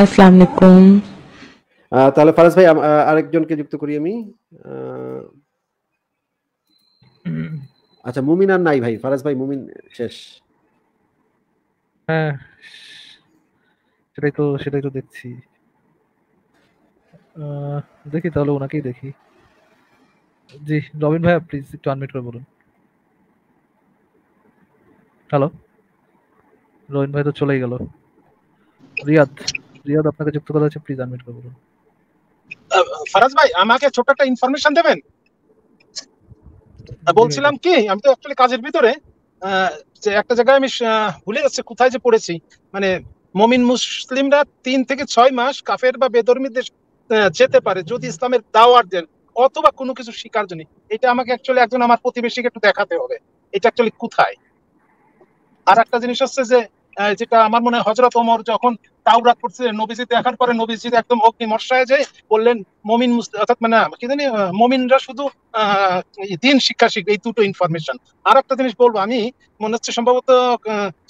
আসসালামু আলাইকুম। আহ, তাহলে ফারাজ ভাই আরেকজনকে যুক্ত করি আমি। আচ্ছা মুমিন আর নাই ভাই। ফারাজ ভাই মুমিন শেষ। হ্যাঁ সেটাই তো সেটাই তো দেখছি। দেখি তাহলে ওনাকেই দেখি। জি রবিন ভাই প্লিজ একটু আনমিট করে বলুন। হ্যালো রবিন ভাই তো চলেই গেল। রিয়াদ? রিয়াদ আপনাকে যুক্ত করা হচ্ছে প্লিজ আনমিট করে বলুন। ফারাজ ভাই আমাকে ছোট্ট একটা ইনফরমেশন দেবেন? আহ, বলছিলাম কি আমি তো অ্যাকচুয়ালি কাজের ভিতরে যে একটা জায়গায় আমি ভুলে যাচ্ছে কোথায় যে পড়েছি। মানে মমিন মুসলিমরা তিন থেকে ছয় মাস কাফের বা বেধর্মীদের যেতে পারে যদি ইসলামের দাওয়াত দেন অথবা কোনো কিছু শিকার জন্য। এটা আমাকে অ্যাকচুয়ালি একজন আমার প্রতিবেশীকে একটু দেখাতে হবে এটা অ্যাকচুয়ালি কোথায়? আর একটা জিনিস হচ্ছে যে যেটা আমার মনে হয় হজরত ওমর যখন তাওরাত পড়ছিলেন নবীজি দেখার পরে নবীজি একদম অগ্নি মর্ষায় যায় বললেন, মমিন অর্থাৎ মানে কি জানি মমিনরা শুধু দিন শিক্ষা শিখবে এই দুটো ইনফরমেশন আর একটা জিনিস বলব আমি, মনে হচ্ছে সম্ভবত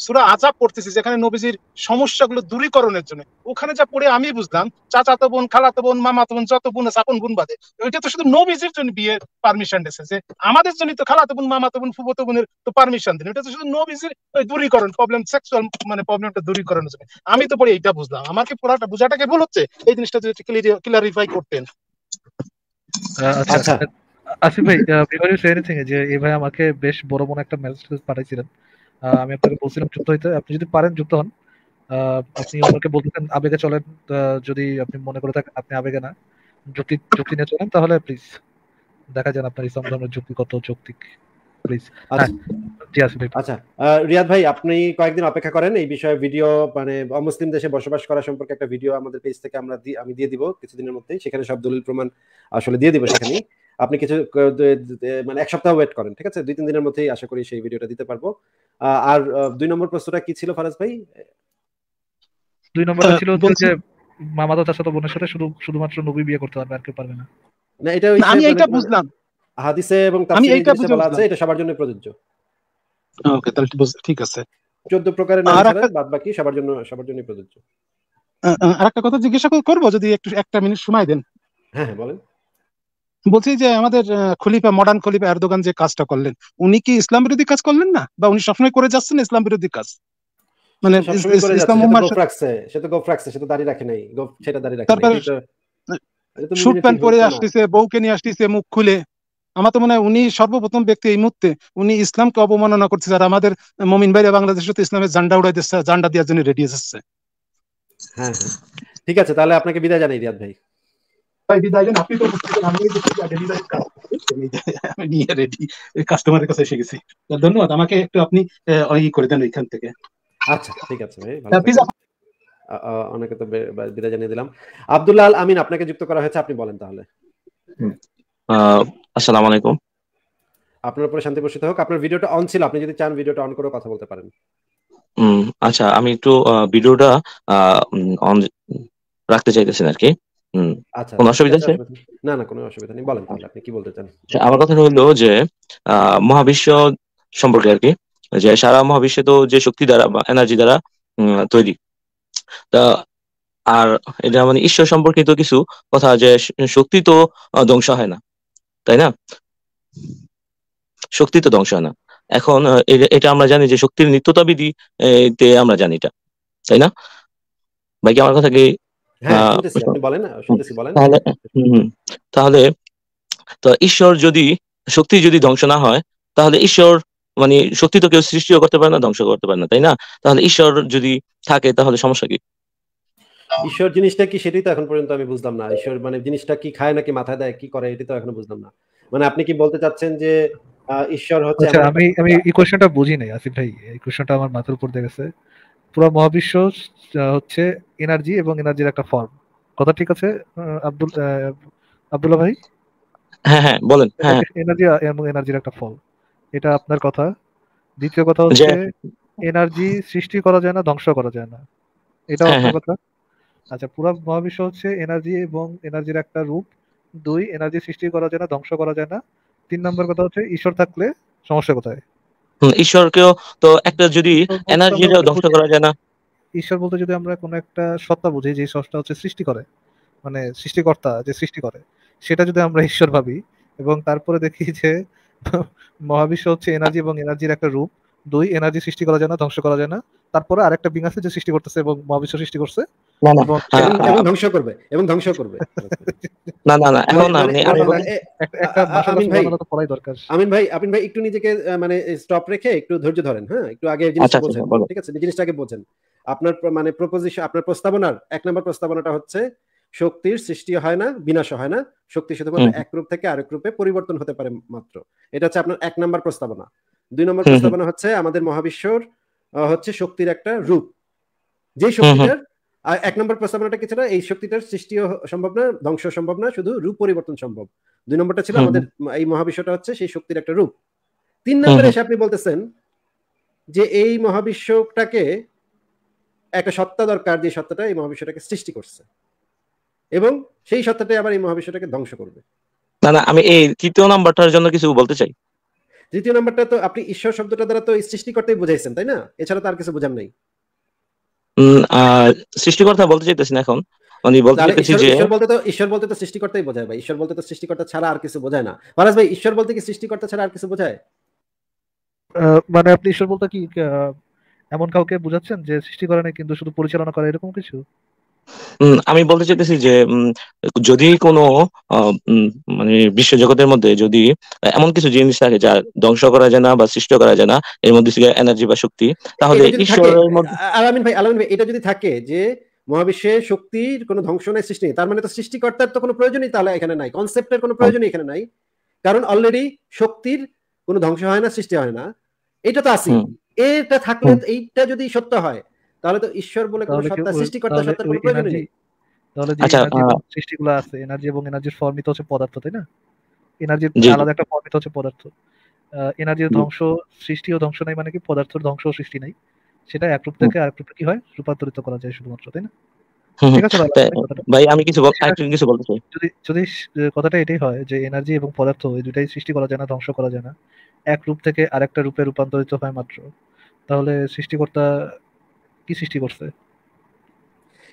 সুরা আজাব পড়তেছি, যেখানে নবীজির সমস্যাগুলো দূরীকরণের জন্য। ওখানে যা পড়ে আমি বুঝলাম, চাচাতো বোন, খালাতো বোন, মামাতো বোন, যত বোন আছে, আপন বোন বাদে ওইটা তো শুধু নবীজির জন্য বিয়ের পারমিশন দিয়েছে যে, আমাদের জন্য তো খালাতো বোন, মামাতো বোন, ফুফতো বোনের তো পারমিশন দিন এটা তো শুধু নবীজির দূরীকরণ প্রবলেম সেক্সুয়াল মানে প্রবলেমটা দূরীকরণের জন্য। আমি তো পড়ি এইটা বুঝলাম। আমার কি পড়াটা বোঝাটাকে ভুল হচ্ছে এই জিনিসটা যদি ক্লিয়ারিফাই করতেন। আচ্ছা আচ্ছা। আসিফ ভাই বিভার ইউ সে এনিথিং যে এই ভাই আমাকে বেশ বড় মনে একটা মেসেজ পাঠাইছিলেন। আমি আপনাকে বলছিলাম যুক্ত হইতে। আপনি যদি পারেন যুক্ত হন। আহ, আপনি ওনাকে বলতেছেন আবেগে চলেন। আহ, যদি আপনি মনে করে থাকেন আপনি আবেগে না। যুক্তি যুক্তি নিয়ে চলেন তাহলে প্লিজ দেখা যান আপনার ইসলাম ধর্মের যুক্তি কত যৌক্তিক। প্লিজ আচ্ছা। ভাই আচ্ছা রিয়াদ ভাই আপনি কয়েকদিন অপেক্ষা করেন এই বিষয়ে ভিডিও মানে অমুসলিম দেশে বসবাস করা সম্পর্কে একটা ভিডিও আমাদের পেজ থেকে আমরা আমি দিয়ে দিব কিছুদিনের মধ্যেই। সেখানে সব দলিল প্রমাণ আসলে দিয়ে দিব সেখানে আপনি কিছু মানে এক সপ্তাহ ওয়েট করেন ঠিক আছে? দুই তিন দিনের মধ্যেই আশা করি সেই ভিডিওটা দিতে পারব। আর দুই নম্বর প্রশ্নটা কি ছিল ফারাজ ভাই? দুই নম্বরটা আহ, ছিল যে মামাতো চাচাতো বোনের সাথে শুধু শুধুমাত্র নবী বিয়ে করতে পারবে আর কেউ পারবে না। না এটা আমি এইটা বুঝলাম। হাদিসে এবং তাফসীরে যেটা বলা আছে এটা সবার জন্য প্রযোজ্য। ওকে তাহলে ঠিক আছে চোদ্দ প্রকারের আর নাম একটা- বাদ বাকি সবার জন্য সবার জন্য প্রযোজ্য। আর একটা কথা জিজ্ঞাসা করব যদি একটু একটা মিনিট সময় দেন। হ্যাঁ হ্যাঁ বলেন। বলছি যে আমাদের খলিফা মডার্ন খলিফা এরদোগান যে কাজটা করলেন উনি কি ইসলাম বিরোধী কাজ করলেন না? বা উনি সবসময় করে যাচ্ছেন ইসলাম বিরোধী কাজ? মানে ইসলাম উম্মার গোফ রাখছে সে তো গোফ রাখছে সে তো দাড়ি রাখে নাই। গোফ সেটা দাড়ি রাখে তারপরে শুট প্যান্ট পরে আসতেছে বউকে নিয়ে আসতেছে মুখ খুলে। আমার তো মনে হয় উনি সর্বপ্রথম ব্যক্তি এই মুহূর্তে উনি ইসলামকে অবমাননা করতেছে আর আমাদের মমিন ভাইরা বাংলাদেশে তো ইসলামের জান্ডা উড়াই দিচ্ছে জান্ডা দেওয়ার জন্য রেডি যাচ্ছে হ্যাঁ হ্যাঁ। ঠিক আছে তাহলে আপনাকে বিদায় জানাই রিয়াদ ভাই ভাই বিদায় নেন, আপনি তো আমি করছি, রেডি কাস্টমারের কাছে এসে গেছি। ধন্যবাদ। আমাকে একটু আপনি ই করে দেন ওইখান থেকে। আচ্ছা ঠিক আছে ভাই অনেকে তো বিদায় জানিয়ে দিলাম। আব্দুল্লাহ আল আমিন আপনাকে যুক্ত করা হয়েছে আপনি বলেন তাহলে। আসসালামু আলাইকুম। আপনার উপরে শান্তি বর্ষিত হোক। আপনার ভিডিওটা অন ছিল। আপনি যদি চান ভিডিওটা অন করে কথা বলতে পারেন। আচ্ছা আমি একটু ভিডিওটা অন রাখতে চাইতেছেন আর কি। আচ্ছা কোনো অসুবিধা আছে? না না কোনো অসুবিধা নেই। বলেন তাহলে আপনি কি বলতে চান? আচ্ছা, আমার কথা হলো যে আহ, মহাবিশ্ব সম্পর্কে আর কি। যে সারা মহাবিশ্বে তো যে শক্তি দ্বারা বা এনার্জি দ্বারা তৈরি। তা আর এটা মানে ঈশ্বর সম্পর্কিত কিছু কথা যে শক্তি তো ধ্বংস হয় না। তাই না? শক্তি তো ধ্বংস হয় না। এখন এটা- আমরা জানি যে শক্তির নিত্যতা বিধি তে আমরা জানি এটা তাই না? ভাই কি আমার কথা কি? হ্যাঁ। তাহলে তো ঈশ্বর যদি শক্তি যদি ধ্বংস না হয় তাহলে ঈশ্বর মানে শক্তি তো কেউ সৃষ্টিও করতে পারে না ধ্বংস করতে পারে না তাই না? তাহলে ঈশ্বর যদি থাকে তাহলে সমস্যা কি? ঈশ্বর জিনিসটা কি সেটাই তো এখন পর্যন্ত আমি বুঝলাম না। ঈশ্বর মানে জিনিসটা কি খায় নাকি মাথায় দেয় কি করে এটি তো এখনও বুঝলাম না। মানে আপনি কি বলতে চাচ্ছেন যে ঈশ্বর হচ্ছে আচ্ছা আমি আমি এই কোশ্চেনটা বুঝি নাই আসিফ ভাই। এই কোশ্চেনটা আমার মাথার উপর দিয়ে গেছে। পুরো মহাবিশ্ব হচ্ছে এনার্জি এবং এনার্জির একটা ফর্ম কথা ঠিক আছে আব্দুল আব্দুল্লাহ ভাই? হ্যাঁ হ্যাঁ বলেন হ্যাঁ এনার্জি এবং এনার্জির একটা ফল এটা আপনার কথা। দ্বিতীয় কথা হচ্ছে এনার্জি সৃষ্টি করা যায় না ধ্বংস করা যায় না। এটাও হ্যাঁ, আপনার কথা। আচ্ছা পুরো মহাবিশ্ব হচ্ছে এনার্জি এবং এনার্জির একটা রূপ। দুই এনার্জি সৃষ্টি করা যায় না ধ্বংস করা যায় না। তিন নম্বর কথা হচ্ছে ঈশ্বর থাকলে সমস্যা কোথায়? ঈশ্বরকেও তো একটা যদি এনার্জি ধ্বংস করা যায় না। ঈশ্বর বলতে যদি আমরা কোনো একটা সত্তা বুঝি যে সত্তা হচ্ছে সৃষ্টি করে মানে সৃষ্টিকর্তা যে সৃষ্টি করে সেটা যদি আমরা ঈশ্বর ভাবি এবং তারপরে দেখি যে মহাবিশ্ব হচ্ছে এনার্জি এবং এনার্জির একটা রূপ দুই এনার্জি সৃষ্টি করা যায় না ধ্বংস করা যায় না। তারপরে আরেকটা বিং আছে যে সৃষ্টি করতেছে এবং মহাবিশ্ব সৃষ্টি করছে। না না। এবং হ্যাঁ, এবং- ধ্বংস করবে এবং ধ্বংস করবে। না না না এখন মানে- মানে- মানে- আমিন ভাই- পড়াই দরকার। আমিন ভাই আমিন ভাই একটু নিজেকে মানে স্টপ রেখে একটু ধৈর্য ধরেন হ্যাঁ? একটু আগে আচ্ছা, জিনিসটা আচ্ছা, বোঝেন ঠিক আছে? আপনার মানে প্রপোজিশন আপনার প্রস্তাবনার এক নম্বর প্রস্তাবনাটা হচ্ছে শক্তির সৃষ্টি হয় না বিনাশ হয় না। শক্তি শুধুমাত্র এক রূপ থেকে আরেক রূপে পরিবর্তন হতে পারে মাত্র। এটা হচ্ছে আপনার এক নম্বর প্রস্তাবনা। দুই নম্বর। প্রস্তাবনা হচ্ছে আমাদের মহাবিশ্বর হচ্ছে শক্তির একটা রূপ। যে শক্তিটার এক নম্বর প্রস্তাবনাটা কি ছিল? এই শক্তিটার সৃষ্টিও সম্ভব না ধ্বংস সম্ভব না শুধু রূপ পরিবর্তন সম্ভব। দুই নম্বরটা ছিল আমাদের এই মহাবিশ্বটা হচ্ছে সেই শক্তির একটা রূপ। তিন নম্বরে এসে আপনি বলতেছেন যে এই মহাবিশ্বটাকে একটা সত্তা দরকার যে সত্তাটা এই মহাবিশ্বটাকে সৃষ্টি করছে। এবং সেই সত্তাটাই আবার এই মহাবিশ্বটাকে ধ্বংস করবে। না না আমি এই তৃতীয় নাম্বারটার জন্য কিছু বলতে চাই। দ্বিতীয় নম্বরটা তো আপনি ঈশ্বর শব্দটা দ্বারা তো সৃষ্টিকর্তাই বুঝাইছেন তাই না? এছাড়া তো আর কিছু বোঝান নাই। সৃষ্টিকর্তা বলতে চাইতেছি না এখন। মানে বলতে চাইতেছি যে ঈশ্বর বলতে তো ঈশ্বর বলতে তো সৃষ্টিকর্তাই বোঝায় ভাই। ঈশ্বর বলতে তো সৃষ্টিকর্তা ছাড়া আর কিছু বোঝায় না। ভাই ঈশ্বর বলতে কি সৃষ্টিকর্তা ছাড়া আর কিছু বোঝায়? আহ, মানে আপনি ঈশ্বর বলতে কি এমন কাউকে বোঝাচ্ছেন যে সৃষ্টি করে না কিন্তু শুধু পরিচালনা করে এরকম কিছু? আমি বলতে চাইতেছি যে যদি কোনো মানে বিশ্বজগতের মধ্যে যদি এমন কিছু জিনিস থাকে যা ধ্বংস করা যায় না বা সৃষ্টি করা যায় না এর মধ্যে এনার্জি বা শক্তি তাহলে এটা যদি থাকে ঈশ্বরের মধ্যে আলামিন ভাই আলামিন ভাই এটা যদি থাকে যে মহাবিশ্বে শক্তির কোনো ধ্বংস নাই সৃষ্টি নেই তার মানে তো সৃষ্টিকর্তার তো কোনো প্রয়োজনই তাহলে এখানে নাই কনসেপ্টের কোনো প্রয়োজনই এখানে নাই কারণ অলরেডি শক্তির কোনো ধ্বংস হয় না সৃষ্টি হয় না এটা তো আছে এটা থাকলে এইটা যদি সত্য হয় তাহলে তো ঈশ্বর বলে কোনো সত্তা সৃষ্টিকর্তা সত্তার কোনো প্রয়োজনই এনার্জি নেই? তাহলে যে আচ্ছা, সৃষ্টিগুলো আছে এনার্জি এবং এনার্জির ফর্মই তো হচ্ছে পদার্থ তাই না? এনার্জির। আলাদা একটা ফর্মই তো হচ্ছে পদার্থ। এনার্জির ধ্বংস সৃষ্টি ও ধ্বংস নাই মানে কি? পদার্থের ধ্বংস ও সৃষ্টি নাই। সেটা এক রূপ থেকে আরেক রূপে কি হয়? রূপান্তরিত করা যায় শুধুমাত্র তাই না? ঠিক আছে ভাই, কথাটা? আমি কিছু কিছু বলতে চাই। যদি যদি কথাটা এটাই হয় যে এনার্জি এবং পদার্থ এই দুটাই সৃষ্টি করা যায় না ধ্বংস করা যায় না এক রূপ থেকে আরেকটা রূপে রূপান্তরিত হয় মাত্র তাহলে সৃষ্টিকর্তা কি সৃষ্টি করছে?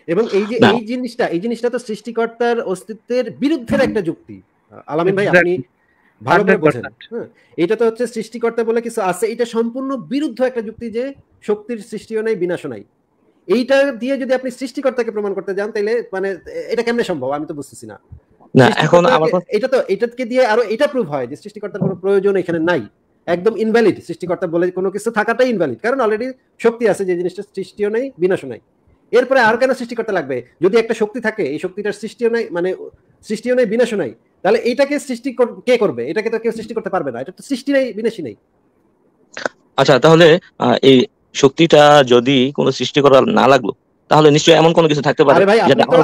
এবং এই যে এই জিনিসটা এই জিনিসটা তো সৃষ্টিকর্তার অস্তিত্বের বিরুদ্ধের একটা যুক্তি। আলামিন ভাই আপনি ভালো করে বোঝেন। 100% হ্যাঁ এটা তো হচ্ছে সৃষ্টিকর্তা বলে কিছু আছে। এটা সম্পূর্ণ বিরুদ্ধ একটা যুক্তি যে শক্তির সৃষ্টিও নাই বিনাশও নাই। এইটা দিয়ে যদি আপনি সৃষ্টিকর্তাকে প্রমাণ করতে যান তাহলে মানে এটা কেমনে সম্ভব? আমি তো বুঝতেছি না। না এখন আমার এটা তো এটাকে দিয়ে আরও এটা প্রুভ হয় যে সৃষ্টিকর্তার কোনো প্রয়োজন এখানে নাই। একদম ইনভ্যালিড সৃষ্টিকর্তা বলে কোনো কিছু থাকাটাই ইনভ্যালিড কারণ অলরেডি শক্তি আছে যে জিনিসটা সৃষ্টিও নেই বিনাশও নাই। এরপরে আর কেন সৃষ্টিকর্তা লাগবে? যদি একটা শক্তি থাকে এই শক্তিটার সৃষ্টিও নাই মানে সৃষ্টিও নেই বিনাশও নাই তাহলে এইটাকে সৃষ্টি কে করবে? এটাকে তো কেউ সৃষ্টি করতে পারবে না। এটা তো সৃষ্টি নেই বিনাশী নেই। আচ্ছা তাহলে এই শক্তিটা যদি কোনো সৃষ্টি করা না লাগল তাহলে নিশ্চয়ই এমন কোনো কিছু থাকতে পারে ভাই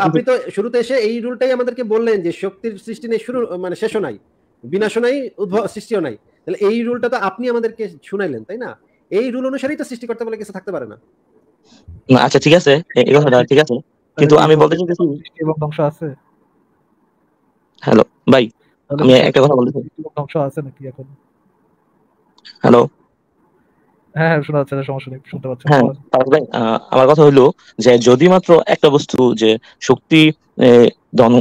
আপনি তো শুরুতে এসে এই রুলটাই আমাদেরকে বললেন যে শক্তির সৃষ্টি নেই শুরু মানে শেষও নাই বিনাশও নাই উদ্ভব সৃষ্টিও নাই। তাহলে এই রুলটা তো আপনি আমাদেরকে শুনাইলেন তাই না? এই রুল অনুসারেই তো সৃষ্টি করতে বলে কিছু থাকতে পারে না। না, আচ্ছা ঠিক আছে। এই কথাটা ঠিক আছে। কিন্তু আমি বলতে চাইতেছি বংশ আছে। হ্যালো ভাই আমি একটা কথা বলতে চাই। বংশ আছে নাকি এখন? হ্যালো হ্যাঁ হ্যাঁ শোনা যাচ্ছে সমস্যা নেই শুনতে পাচ্ছেন হ্যাঁ ভাই আমার কথা হলো যে যদি মাত্র একটা বস্তু যে শক্তি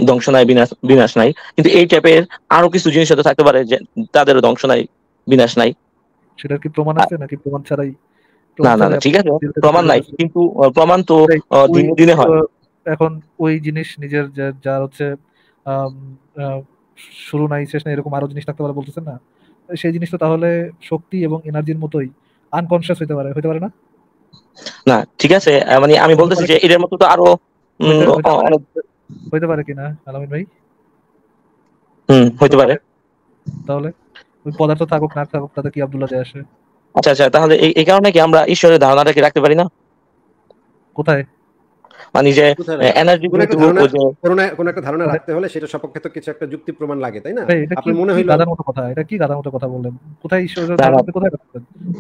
ধ্বংস নাই বিনাশ বিনাশ নাই কিন্তু এই টাইপের আরও কিছু জিনিস হয়তো থাকতে পারে যে তাদের ধ্বংস নাই বিনাশ নাই। সেটার কি প্রমাণ আছে? নাকি প্রমাণ ছাড়াই? না না না ঠিক আছে প্রমাণ নাই কিন্তু প্রমাণ তো দিনে দিনে হয়। এখন ওই জিনিস নিজের যার হচ্ছে শুরু নাই শেষ নাই এরকম আরও জিনিস থাকতে পারে বলতেছেন না? সেই জিনিসটা তাহলে শক্তি এবং এনার্জির মতোই আনকনসিয়াস হইতে পারে হইতে পারে না? না ঠিক আছে মানে আমি বলতেছি যে এদের মতো তো আরও হইতে- পারে। কিনা আলামিন ভাই? হুম হইতে পারে। তাহলে ওই পদার্থ থাকুক না থাকুক তাতে কি আব্দুল্লাহ যায় আসে? আচ্ছা আচ্ছা তাহলে এই এই কারণে কি আমরা ঈশ্বরের ধারণাটাকে রাখতে পারি না? কোথায়? মানে যে এনার্জি কোনো একটা ধারণা- রাখতে হলে সেটা সপক্ষে তো কিছু একটা যুক্তি প্রমাণ লাগে তাই না? আপনার মনে হইল গাধার মতো কথা? এটা কি গাধার মতো কথা বললেন? কোথায় আপনি কোথায়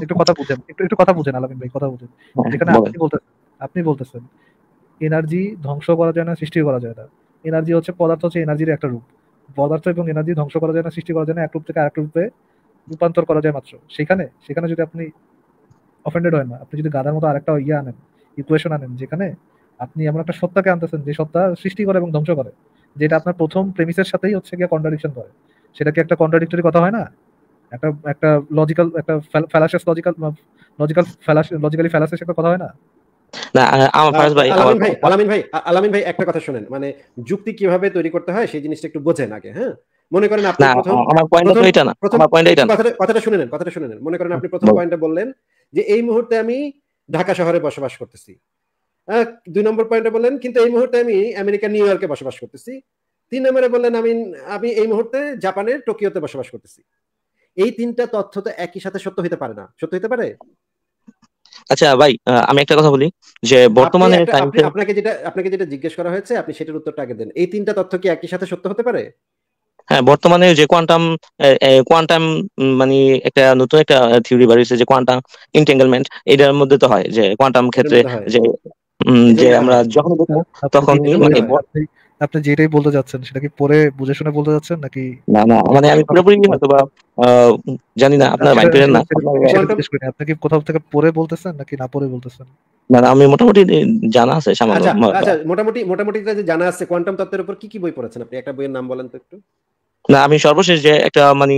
একটু কথা বুঝেন একটু একটু কথা বুঝেন আলামিন ভাই কথা বুঝেন। হ্যাঁ, যেখানে আপনি বলতেছেন আপনি বলতেছেন এনার্জি ধ্বংস করা যায় না সৃষ্টি করা যায় না। এনার্জি হচ্ছে পদার্থ হচ্ছে এনার্জির একটা রূপ। পদার্থ এবং এনার্জি ধ্বংস করা যায় না সৃষ্টি করা যায় না এক রূপ থেকে আরেক রূপে রূপান্তর করা যায় মাত্র। সেখানে সেখানে যদি আপনি অফেন্ডেড হয় না আপনি যদি গাদার মতো আরেকটা ইয়ে আনেন ইকুয়েশন আনেন যেখানে আপনি এমন একটা সত্তাকে আনতেছেন যে সত্তা সৃষ্টি করে এবং ধ্বংস করে যেটা আপনার প্রথম প্রেমিসের সাথেই হচ্ছে গিয়ে কন্ট্রাডিকশন করে। সেটা কি একটা কন্ট্রাডিক্টরি কথা হয় না? একটা একটা লজিক্যাল একটা fallacious logical logical fallacious logically fallacious একটা কথা হয় না? না আমার ফারাজ ভাই ভাই আলামিন ভাই আলামিন ভাই একটা কথা শুনেন। মানে যুক্তি কীভাবে তৈরি করতে হয় সেই জিনিসটা একটু বোঝেন আগে হ্যাঁ? মনে করেন আপনি প্রথম আমার পয়েন্টটা তো এটা না আমার পয়েন্ট এটা কথাটা কথাটা শুনে নেন কথাটা শুনে নেন। মনে করেন আপনি প্রথম বল। পয়েন্টে বললেন যে এই মুহূর্তে আমি ঢাকা শহরে বসবাস করতেছি। দুই নম্বর পয়েন্টে বললেন কিন্তু এই মুহূর্তে আমি আমেরিকা নিউ ইয়র্কে বসবাস করতেছি। তিন নম্বরে বললেন আমি আমি এই মুহূর্তে জাপানের টোকিওতে বসবাস করতেছি। এই তিনটা তথ্য তো একই সাথে সত্য হতে পারে না। সত্য হতে পারে? আচ্ছা ভাই আমি একটা কথা বলি যে বর্তমানে আপনাকে যেটা আপনাকে যেটা জিজ্ঞেস করা হয়েছে আপনি সেটার উত্তরটা আগে দেন। এই তিনটা তথ্য কি একই সাথে সত্য হতে পারে? হ্যাঁ বর্তমানে যে কোয়ান্টাম কোয়ান্টাম মানে একটা নতুন একটা থিওরি বাড়িয়েছে যে কোয়ান্টাম ইন্টেঙ্গেলমেন্ট এটার মধ্যে তো হয় যে কোয়ান্টাম ক্ষেত্রে যে যে আমরা যখন তখন মানে আপনি আপনি যেটাই বলতে যাচ্ছেন সেটা কি পরে বুঝে শুনে বলতে যাচ্ছেন নাকি না না মানে আমি পুরোপুরি হয়তো বা জানি না আপনার মাইন্ড করেন না। আপনি কি কোথাও থেকে পরে বলতেছেন নাকি না পরে বলতেছেন? না না, আমি মোটামুটি জানা আছে সামান্য। আচ্ছা আচ্ছা মোটামুটি মোটামুটি যে জানা আছে কোয়ান্টাম তত্ত্বের উপর কি কি বই পড়েছেন আপনি? একটা বইয়ের নাম বলেন তো একটু। না আমি সর্বশেষ যে একটা মানে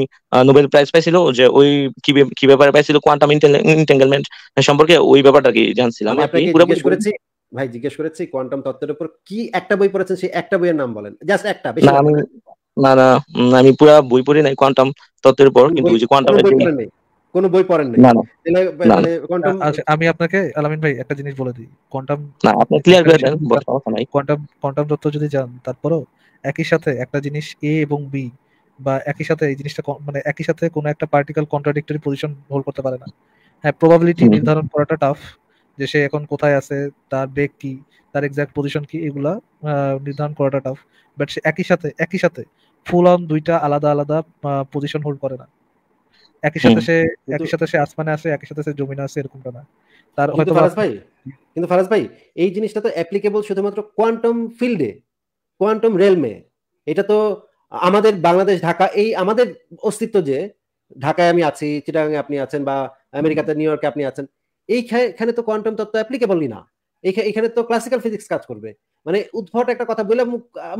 নোবেল প্রাইজ পাইছিল যে ওই কি কি ব্যাপারে পাইছিল কোয়ান্টাম ইন্টেঙ্গেলমেন্ট সম্পর্কে ওই ব্যাপারটা কি জানছিলাম। আমি আপনি পুরোপুরি করেছি ভাই জিজ্ঞেস করেছি কোয়ান্টাম তত্ত্বের উপর কি একটা বই পড়েছেন সেই একটা বইয়ের নাম বলেন। জাস্ট একটা বেশি না আমি না। আমি পুরা বই পড়ি নাই কোয়ান্টাম তত্ত্বের উপর কিন্তু ওই যে কোয়ান্টাম কোনো বই পড়েন নাই? কোনো বই পড়েন নাই? না না। মানে কোয়ান্টাম আচ্ছা আমি আপনাকে আলামিন ভাই একটা জিনিস বলে দিই। কোয়ান্টাম না আপনি ক্লিয়ার করে দেন কোয়ান্টাম কোয়ান্টাম তত্ত্ব যদি যান তারপরও একই সাথে একটা জিনিস এ এবং বি বা একই সাথে এই জিনিসটা মানে একই সাথে কোনো একটা পার্টিকেল কন্ট্রাডিক্টরি পজিশন হোল্ড করতে পারে না। হ্যাঁ প্রবাবিলিটি নির্ধারণ করাটা টাফ যে সে এখন কোথায় আছে তার বেগ কি তার এক্সাক্ট পজিশন কি এগুলা নির্ধারণ করাটা টাফ বাট সে একই সাথে একই সাথে ফুল অন দুইটা আলাদা আলাদা পজিশন হোল্ড করে না। একই সাথে সে একই সাথে সে আসমানে আছে একই সাথে সে জমিনে আছে এরকমটা না। তার হয়তো ফারাজ ভাই কিন্তু ফারাজ ভাই এই জিনিসটা তো অ্যাপ্লিকেবল শুধুমাত্র কোয়ান্টাম ফিল্ডে কোয়ান্টাম রেলমে এটা তো আমাদের বাংলাদেশ ঢাকা এই আমাদের অস্তিত্ব যে ঢাকায় আমি আছি চিটাগাঙে আপনি আছেন বা আমেরিকাতে নিউ ইয়র্কে আপনি আছেন এইখানে তো কোয়ান্টাম তত্ত্ব অ্যাপ্লিকেবলই না। এখানে তো ক্লাসিক্যাল ফিজিক্স কাজ করবে। মানে উদ্ভট একটা কথা বলে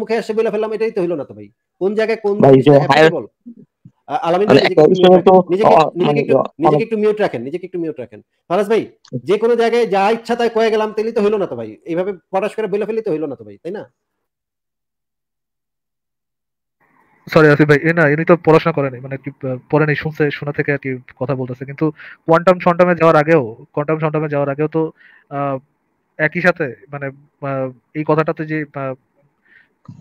মুখে এসে বলে ফেললাম এটাই তো হইল না তো ভাই। কোন জায়গায় কোন? আলামিন মানে নিজেকে একটু মিউট রাখেন নিজেকে একটু মিউট রাখেন ফারাজ ভাই যে কোনো জায়গায় যা ইচ্ছা তাই কয়ে গেলাম তাইলে তো হইল না তো ভাই। এইভাবে পটাশ করে বলে ফেলি তো হইল না তো ভাই তাই না? সরি আসিফ ভাই না ইনি তো পড়াশোনা করেনি মানে কি আহ, শুনছে শোনা থেকে আর কি কথা বলতেছে। কিন্তু কোয়ান্টাম সন্টামে যাওয়ার আগেও কোয়ান্টাম সন্টামে যাওয়ার আগেও তো একই সাথে মানে এই কথাটা তো যে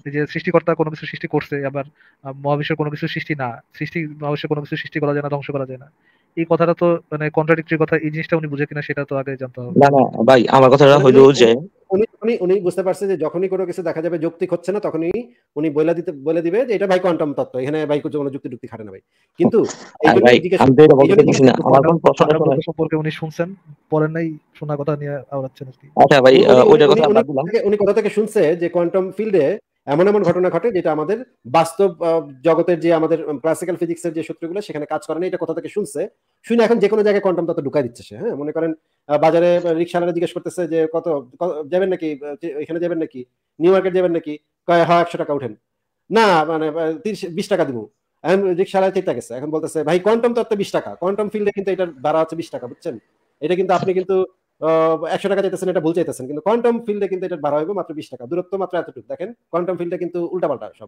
যে সৃষ্টিকর্তা কোনো কিছু সৃষ্টি করছে আবার মহাবিশ্বের কোনো কিছু সৃষ্টি না সৃষ্টি মহাবিশ্বের কোনো কিছু সৃষ্টি করা যায় না ধ্বংস করা যায় না। এই কথাটা তো মানে কন্ট্রাডিক্টরি কথা এই জিনিসটা উনি বুঝে কিনা সেটা তো আগে জানতে হবে। না না ভাই আমার কথাটা উনি- যে উনি উনি উনি বুঝতে পারছে যে যখনই কোনো কিছু দেখা যাবে যৌক্তিক হচ্ছে না তখনই উনি বলে দিতে বলে দিবে যে এটা ভাই কোয়ান্টাম তত্ত্ব এখানে ভাই কোনো যুক্তি যুক্তি খাটে না ভাই। কিন্তু এই আর জন্য ভাই আমি তো এটা বলতে এই না আমার কোন কোয়ান্টাম সম্পর্কে উনি শুনছেন পড়েন নাই শোনা কথা নিয়ে আওড়াচ্ছেন আচ্ছা ভাই ওইটার কথা উনি কোথা থেকে শুনছে যে কোয়ান্টাম ফিল্ডে এমন এমন ঘটনা ঘটে যেটা আমাদের বাস্তব জগতের যে আমাদের ক্লাসিক্যাল ফিজিক্সের যে সূত্রগুলো সেখানে কাজ করে না, এটা কোথা থেকে শুনছে? শুনে এখন যে কোনো জায়গায় কোয়ান্টাম তত্ত্ব ঢুকাই দিচ্ছে সে হ্যাঁ? মনে করেন বাজারে রিক্সাওয়ালা জিজ্ঞেস করতেছে যে, কত যাবেন নাকি? এখানে যাবেন নাকি? নিউ মার্কেট যাবেন নাকি? কয় হ্যাঁ একশো টাকা, উঠেন। না মানে তিরিশ, বিশ টাকা দিব। এখন রিক্সাওয়ালা চেতা গেছে এখন বলতেছে, ভাই কোয়ান্টাম তত্ত্বে বিশ টাকা কোয়ান্টাম ফিল্ডে কিন্তু এটার ভাড়া হচ্ছে বিশ টাকা, বুঝছেন? এটা কিন্তু আপনি কিন্তু একশো টাকা চাইতেছেন এটা ভুল চাইতেছেন কিন্তু কোয়ান্টাম ফিল্ডে কিন্তু এটা ভাড়া হবে মাত্র বিশ টাকা। দূরত্ব মাত্র এতটুকু। দেখেন কোয়ান্টাম ফিল্ডে কিন্তু উল্টাপাল্টা সব।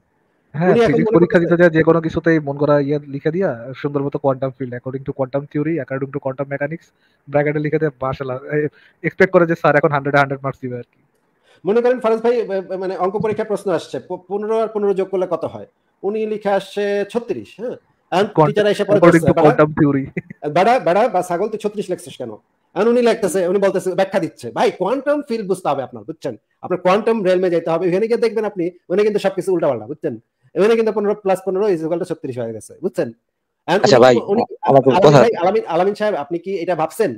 হ্যাঁ ফিজিক্স পরীক্ষা দিতে যায় যে কোনো কিছুতেই মন করা ইয়ে লিখে দিয়া সুন্দর মতো quantum field according to quantum theory according to quantum mechanics ব্র্যাকেটে লিখে দেয় মাশাআল্লাহ এক্সপেক্ট করে যে স্যার এখন হান্ড্রেড হান্ড্রেড মার্কস দিবে আর কি। মনে করেন ফারাজ ভাই মানে অঙ্ক পরীক্ষার প্রশ্ন আসছে প- পনেরো আর পনেরো যোগ করলে কত হয়? উনি লিখে আসছে ছত্রিশ হ্যাঁ? "বাড়া, কোয়ান্টাম থিওরি বেড়া বেড়া বা ছাগল তুই ছত্রিশ লেখছিস কেন? উনি উনি বলতেছে ব্যাখ্যা দিচ্ছে। ভাই কোয়ান্টাম ফিল্ড বুঝতে হবে আপনার বুঝছেন? আপনার কোয়ান্টাম রেলমে যেতে হবে। এখানে গিয়ে দেখবেন আপনি ওখানে কিন্তু সবকিছু উল্টা পাল্টা বুঝছেন? এখানে কিন্তু পনেরো প্লাস পনেরো ইজুকালটা ছত্রিশ হয়ে গেছে বুঝছেন? আচ্ছা আলামিন সাহেব আপনি কি এটা ভাবছেন?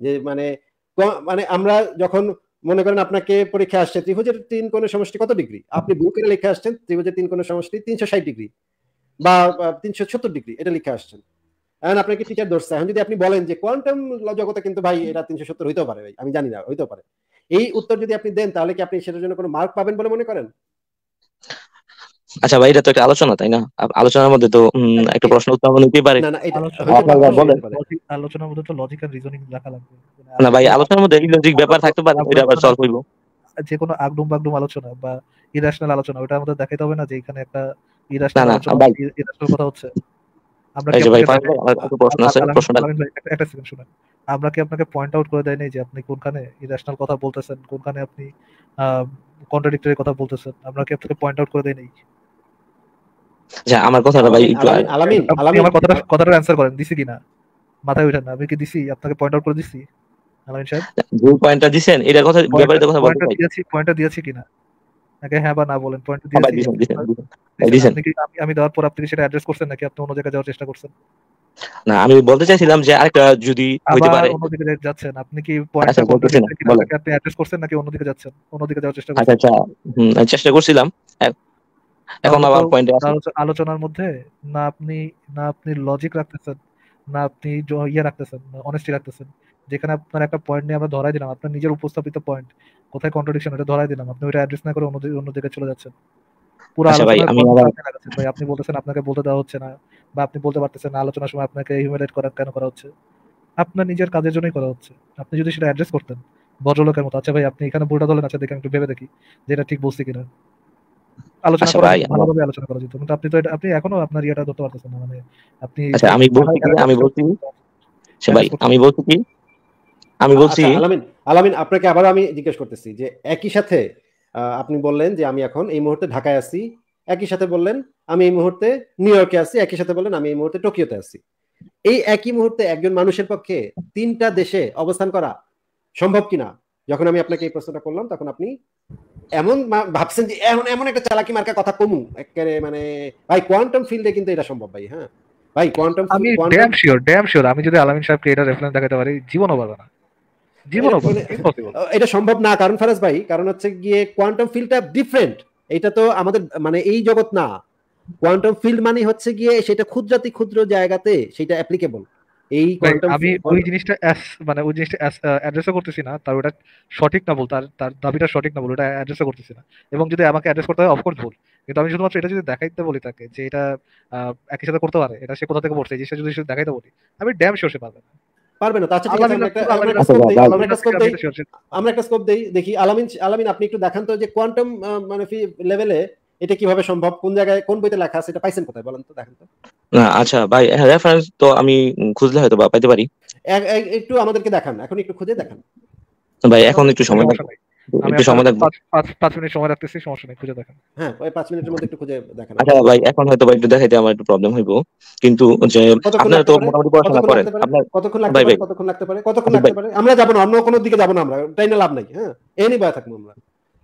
যে মানে মানে আমরা যখন মনে করেন আপনাকে পরীক্ষা আসছে ত্রিভুজের তিন কোণের সমষ্টি কত ডিগ্রি? আপনি ভুল করে লিখে আসছেন ত্রিভুজের তিন কোণের সমষ্টি তিনশো ষাট ডিগ্রি বা তিনশো সত্তর ডিগ্রি এটা লিখে আসছেন। এখন আপনাকে টিচার ধরছে। এখন যদি আপনি বলেন যে কোয়ান্টাম জগতে কিন্তু ভাই এটা তিনশো সত্তর হইতেও পারে ভাই আমি জানি না হইতেও পারে। এই উত্তর যদি আপনি দেন তাহলে কি আপনি সেটার জন্য কোনো মার্ক পাবেন বলে মনে করেন? আচ্ছা ভাই এটা তো একটা আলোচনা তাই না? আলোচনার মধ্যে তো একটা প্রশ্ন উত্থাপন পারে। না না এটা আলোচনা- হইতে পারে, আপনারা অবশ্যই বলেন। হতে পারে। আলোচনার মধ্যে তো লজিক আর রিজনিং রাখা লাগবে। না ভাই আলোচনার মধ্যে ইলজিক ব্যাপার থাকতে পারে এটা আবার সলভ হইব। যে কোনো আগডুম বাগডুম আলোচনা বা ইরাশনাল আলোচনা ওটা আমাদের দেখাইতে হবে না যে এখানে একটা ইরাশনাল আলোচনা। ইরাশনাল কথা হচ্ছে। আমরা কি আপনাকে ফারুক ভাই, আমার একটা প্রশ্ন আছে প্রশ্নটা একটা- একটা সেকেন্ড শুনেন। আমরা কি আপনাকে পয়েন্ট আউট করে দেয়নি যে আপনি কোনখানে ইরাশনাল কথা বলতেছেন? কোনখানে আপনি কন্ট্রাডিক্টরি কথা বলতেছেন? আমরা কি আপনাকে পয়েন্ট আউট করে দেয়নি? আচ্ছা আমার কথাটা ভাই একটু আলামিন আলামিন আমার কথাটা কথাটার অ্যান্সার করেন দিছি কিনা? মাথায় উঠেন না আমি কি দিছি? আপনাকে পয়েন্ট আউট করে দিছি? আলামিন সাহেব? যে পয়েন্টটা দিছেন এটার কথা ব্যাপারে কথা বলতে পয়েন্টটা চাই দিয়েছি পয়েন্টটা দিয়েছি কিনা? নাকি হ্যাঁ বা না বলেন পয়েন্টটা হ্যাঁ দিয়েছি। আমি- দেওয়ার পর আপনি সেটা অ্যাড্রেস করছেন নাকি? আপনি অন্য জায়গায় যাওয়ার চেষ্টা করছেন? না আমি বলতে চাইছিলাম যে আরেকটা যদি হইতে পারে। অন্যদিকে যাচ্ছেন আপনি কি আচ্ছা, আপনি অ্যাড্রেস করছেন নাকি অন্যদিকে যাচ্ছেন? অন্যদিকে যাওয়ার চেষ্টা আচ্ছা করছেন। আচ্ছা হুম, চেষ্টা করছিলাম। এখন আবার পয়েন্টে আলোচনার মধ্যে না আপনি না আপনি লজিক রাখতেছেন না আপনি ইয়ে রাখতেছেন অনেস্টি রাখতেছেন। যেখানে আপনার একটা পয়েন্ট নিয়ে আমরা ধরাই দিলাম আপনার নিজের উপস্থাপিত পয়েন্ট কোথায় কন্ট্রাডিকশন এটা ধরাই দিলাম। আপনি ওটা অ্যাড্রেস না করে অন্য দিকে- অন্যদিকে চলে যাচ্ছেন। পুরো আচ্ছা ভাই, আলোচনার আমি পর আবার- আপনি লাগাচ্ছেন ভাই আপনি বলতেছেন আপনাকে বলতে দেওয়া হচ্ছে না বা আপনি বলতে পারতেছেন না আলোচনার সময় আপনাকে হিউমিলেট করা কেন করা হচ্ছে? আপনার নিজের কাজের জন্যই করা হচ্ছে। আপনি যদি সেটা অ্যাড্রেস করতেন ভদ্রলোকের মতো। আচ্ছা ভাই আপনি এখানে ভুলটা ধরলেন আচ্ছা দেখে একটু ভেবে দেখি যে এটা ঠিক বলছি কিনা। আলোচনা আচ্ছা করা যেত, ভালোভাবে আলোচনা করা যেত কিন্তু আপনি তো এটা- আপনি এখনও আপনার ইয়েটা ধরতে পারতেছেন না মানে আপনি আচ্ছা আমি বলছি আমি বলছি ভাই আমি বলছি কি? আমি বলছি আলামিন আলামিন আপনাকে আবার আমি জিজ্ঞেস করতেছি যে একই সাথে আপনি বললেন যে আমি এখন এই মুহূর্তে ঢাকায় আছি। একই সাথে বললেন আমি এই মুহূর্তে নিউ ইয়র্কে আছি। একই সাথে বললেন আমি এই মুহূর্তে টোকিওতে আছি। এই একই মুহূর্তে একজন মানুষের পক্ষে তিনটা দেশে অবস্থান করা সম্ভব কিনা? যখন আমি আপনাকে এই প্রশ্নটা করলাম তখন আপনি এমন ভাবছেন যে এমন এমন একটা চালাকি মার্কা কথা কমু। একেবারে মানে ভাই কোয়ান্টাম ফিল্ডে কিন্তু এটা সম্ভব ভাই হ্যাঁ। ভাই কোয়ান্টাম আমি ড্যাম শিওর ড্যাম শিওর আমি যদি আলামিন সাহেবকে এটা রেফারেন্স দেখাতে পারি জীবনও পারবে না জীবনও পারবে মানে- ইম্পসিবল এটা সম্ভব না কারণ ফারাজ ভাই কারণ হচ্ছে গিয়ে কোয়ান্টাম ফিল্ডটা ডিফারেন্ট এটা তো আমাদের মানে এই জগৎ না। কোয়ান্টাম ফিল্ড মানে হচ্ছে গিয়ে সেটা ক্ষুদ্রাতি ক্ষুদ্র জায়গাতে সেটা অ্যাপ্লিকেবল এই আমি ওই জিনিসটা অ্যাস মানে ওই জিনিসটা অ্যাড্রেসও করতেছি না। তার ওটা সঠিক না বল তার তার দাবিটা সঠিক না বল ওটা অ্যাড্রেসও করতেছি না। এবং যদি আমাকে অ্যাড্রেস করতে হয় অফকোর্স ভুল। কিন্তু আমি শুধুমাত্র এটা যদি দেখাইতে বলি তাকে যে এটা একই সাথে করতে পারে এটা সে কোথা থেকে পড়ছে এই জিনিসটা যদি সে দেখাইতে বলি আমি ড্যাম শিওর সে পারবে না। পারবে না। আচ্ছা ঠিক আছে আমরা একটা আমরা একটা আচ্ছা, দেই, আমরা একটা স্কোপ দেই। দেখি আলামিন আলামিন আপনি একটু দেখান তো যে কোয়ান্টাম মানে লেভেলে এটা কীভাবে সম্ভব? কোন জায়গায় কোন বইতে লেখা আছে? এটা পাইছেন কোথায়? বলেন তো দেখেন তো। না আচ্ছা ভাই রেফারেন্স তো আমি খুঁজলে হয়তো বা পাইতে পারি। এক- এক- একটু আমাদেরকে দেখান। এখন একটু খুঁজে দেখান। ভাই এখন একটু সময় একটু সময় লাগবে মিনিট সময় রাখতেছি সমস্যা নেই খুঁজে দেখেন। হ্যাঁ ওই পাঁচ মিনিটের মধ্যে একটু খুঁজে দেখান। আচ্ছা ভাই এখন হয়তো বা একটু দেখাইতে আমার একটু প্রবলেম হইব। কিন্তু যে আপনারা তো মোটামুটি পড়াশোনা করেন। আপনার কতক্ষণ লাগতে পারে? কতক্ষণ লাগতে পারে? কতক্ষণ লাগতে পারে? আমরা যাব না অন্য কোনো দিকে যাব না আমরা। লাভ নাই হ্যাঁ? এনি বয় থাকব আমরা।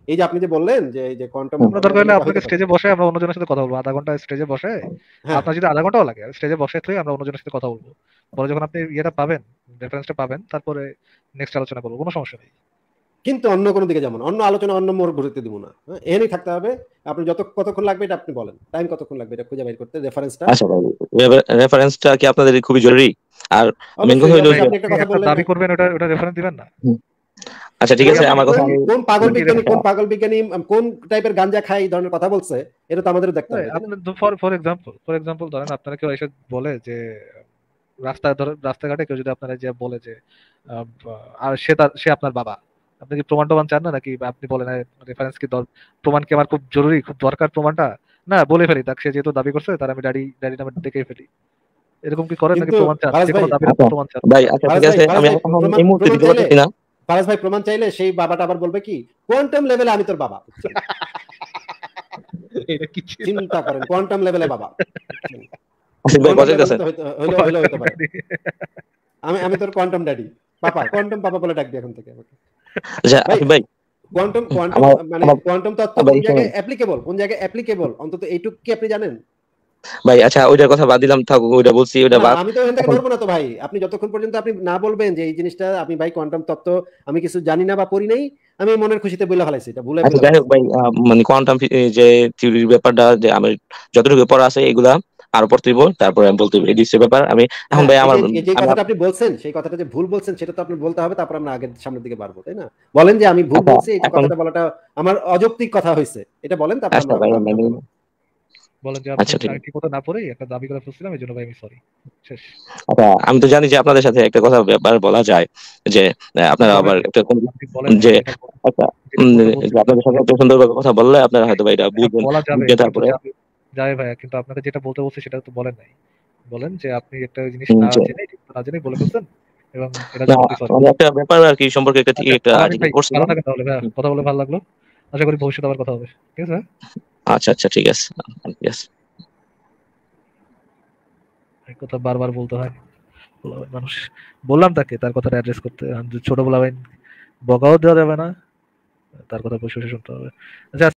এই যে আপনি যে বললেন যে এই যে কোয়ান্টাম আমরা দরকার হলে আপনাকে স্টেজে বসে আমরা অন্যজনের সাথে কথা বলব। আধা ঘণ্টা স্টেজে বসে হ্যাঁ। আপনার যদি আধা ঘন্টাও লাগে স্টেজে বসে থেকে আমরা অন্যজনের সাথে কথা বলব। পরে যখন আপনি ইয়েটা পাবেন রেফারেন্সটা পাবেন তারপরে নেক্সট আলোচনা করব কোনো সমস্যা নেই। কিন্তু অন্য কোনো দিকে যাব না। অন্য আলোচনা অন্য মোড় ঘুরতে দিব না। হ্যাঁ, এখানেই থাকতে হবে। আপনি যত কতক্ষণ লাগবে এটা আপনি বলেন। টাইম কতক্ষণ লাগবে এটা খুঁজে বের করতে রেফারেন্সটা আচ্ছা ভাই রেফারেন্সটা কি আপনাদের খুবই জরুরি? আর main কথা হইল যে- আপনি একটা কথা একটা দাবি করবেন ওটা ওটা রেফারেন্স দিবেন না? আচ্ছা ঠিক আছে আমার কথা কোন- পাগল বিজ্ঞানী কোন পাগল বিজ্ঞানী কোন টাইপের গাঞ্জা খায় এই ধরনের কথা বলছে এটা তো আমাদের দেখতে হবে। For for example for example ধরেন আপনারা কেউ এসে বলে যে রাস্তায় ধরে রাস্তাঘাটে কেউ যদি আপনারা যে বলে যে আহ, আর সে তার সে আপনার বাবা। আপনি কি প্রমাণ টমান চান না নাকি? আপনি বলেন রেফারেন্স কি প্রমাণ কি আমার খুব জরুরি খুব দরকার প্রমাণটা? না বলে ফেলি তাকে সে যেহেতু দাবি করছে তার আমি ডাডি ডাডি নামে ডেকে ফেলি। এরকম কি করেন নাকি প্রমাণ চান? যে কোনো আচ্ছা। প্রমাণ চান। ভাই আচ্ছা ঠিক আছে আমি এই মুহূর্তে দিতে পারতেছি না। ফারাজ ভাই প্রমাণ চাইলে সেই বাবাটা আবার বলবে কি কোয়ান্টাম লেভেলে আমি তোর বাবা। এটা চিন্তা করেন কোয়ান্টাম লেভেলে বাবা। পারে। আমি আমি তোর quantum daddy papa quantum papa বলে ডাকবি এখন থেকে আমাকে। আচ্ছা ভাই, কোয়ান্টাম কোয়ান্টাম মানে কোয়ান্টাম তত্ত্ব কোন জায়গায় অ্যাপ্লিকেবল কোন জায়গায় অ্যাপ্লিকেবল অন্তত এইটুকু কি আপনি জানেন? ভাই আচ্ছা ওইটার কথা বাদ দিলাম থাকুক ওইটা বলছি ওইটা বাদ। আমি তো এখান থেকে ধরবো না তো ভাই। আপনি যতক্ষণ পর্যন্ত আপনি না বলবেন যে এই জিনিসটা আমি ভাই কোয়ান্টাম তত্ত্ব আমি কিছু জানি না বা পড়ি নাই আমি মনের খুশিতে বলে ফেলাইছি এটা ভুলে আচ্ছা যাই হোক ভাই মানে কোয়ান্টাম যে থিওরির ব্যাপারটা যে আমার যতটুকু পড়া আছে এগুলা আরও পড়তে দিব তারপরে আমি বলতে হচ্ছে ব্যাপার। আমি এখন হ্যাঁ, ভাই আমার যে- কথাটা আপনি বলছেন সেই কথাটা যে ভুল বলছেন সেটা তো আপনি বলতে হবে তারপর আমরা আগের সামনের দিকে বাড়বো তাই না? বলেন যে আমি ভুল আচ্ছা, বলছি এই কথাটা বলাটা আমার অযৌক্তিক কথা হয়েছে। এটা বলেন তারপর আচ্ছা ভাই আমি- করব। বলেন যে আচ্ছা, আপনি ঠিক না পড়েই একটা দাবি করে ফেলছিলাম এই ভাই আমি সরি শেষ। আচ্ছা আমি তো জানি যে আপনাদের সাথে একটা কথা ব্যাপার বলা যায় যে আপনারা আবার একটা কোন- বলেন যে বল- একটা। আপনাদের সাথে এত সুন্দরভাবে কথা বললে আপনারা হয়তো এটা বুঝবেন বুঝে তারপরে যাবে ভাইয়া কিন্তু আপনাকে যেটা বলতে বলছে সেটা তো বলেন নাই। বলেন যে আপনি একটা জিনিস না জেনে না জেনে বলে ফেলছেন এবং এটা একটা ব্যাপার আর কি সম্পর্কে একটা একটা আর্টিকেল করছিলাম কথা বলে ভালো লাগল। আশা করি ভবিষ্যতে আবার কথা হবে। ঠিক আছে আচ্ছা আচ্ছা ঠিক আছে। ঠিক আছে এই কথা বারবার বলতে হয়। পোলাপাইন মানুষ। বললাম তাকে তার কথাটা অ্যাড্রেস করতে। ছোট পোলাপাইন বকাও দেওয়া যাবে না। তার কথা বসে বসে শুনতে হবে। আচ্ছা